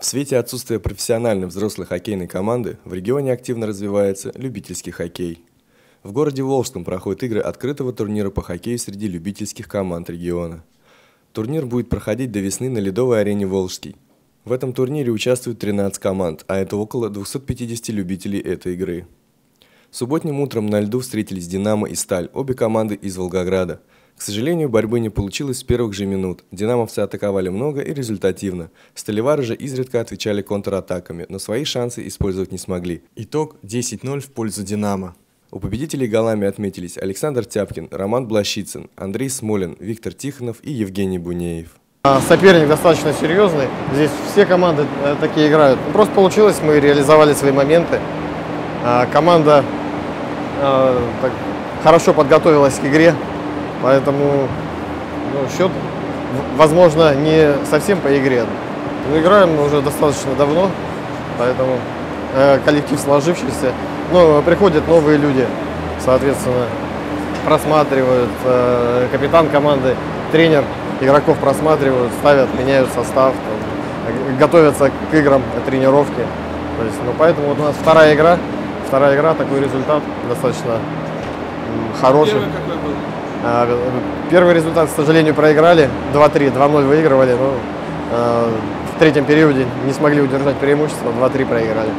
В свете отсутствия профессиональной взрослой хоккейной команды в регионе активно развивается любительский хоккей. В городе Волжском проходят игры открытого турнира по хоккею среди любительских команд региона. Турнир будет проходить до весны на ледовой арене «Волжский». В этом турнире участвуют 13 команд, а это около 250 любителей этой игры. Субботним утром на льду встретились «Динамо» и «Сталь», обе команды из Волгограда. К сожалению, борьбы не получилось с первых же минут. Динамовцы атаковали много и результативно. Столевары же изредка отвечали контратаками, но свои шансы использовать не смогли. Итог 10-0 в пользу «Динамо». У победителей голами отметились Александр Тяпкин, Роман Блащицын, Андрей Смолин, Виктор Тихонов и Евгений Бунеев. А, соперник достаточно серьезный. Здесь все команды э, такие играют. Ну, просто получилось, мы реализовали свои моменты. А, команда а, так, хорошо подготовилась к игре, поэтому ну, счет, возможно, не совсем по игре. Но играем мы уже достаточно давно, поэтому э, коллектив сложившийся. Но приходят новые люди, соответственно, просматривают, э, капитан команды, тренер игроков просматривают, ставят, меняют состав, там, готовятся к играм, тренировки. То есть, ну, поэтому вот у нас вторая игра, Вторая игра, такой результат достаточно хороший. Первый какой был? А, первый результат, к сожалению, проиграли. 2-3, 2-0 выигрывали. Но а, в третьем периоде не смогли удержать преимущество, 2-3 проиграли.